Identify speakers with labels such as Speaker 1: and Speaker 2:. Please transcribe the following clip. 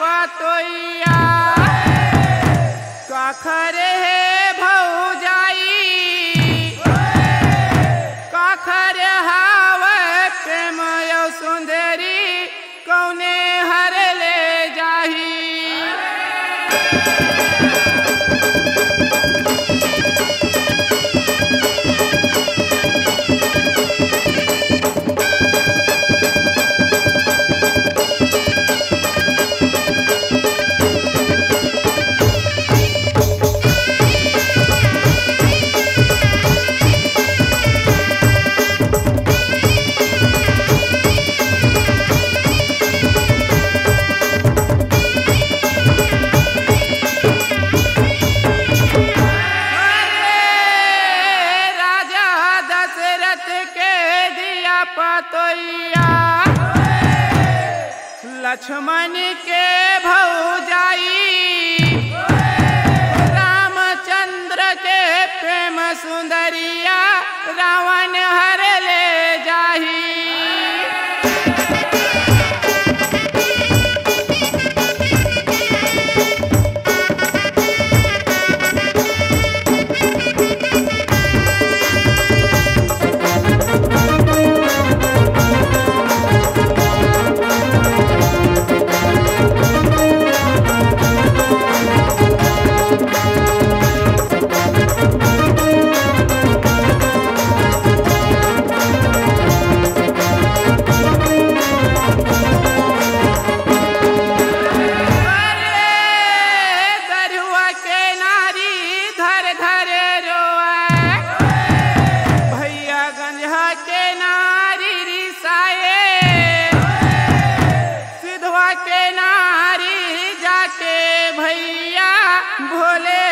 Speaker 1: पतोया कखरे है भौजाई। कखर है पतोया लक्ष्मण के भौ जाई रामचंद्र के प्रेम सुंदरिया। रावण हर भोले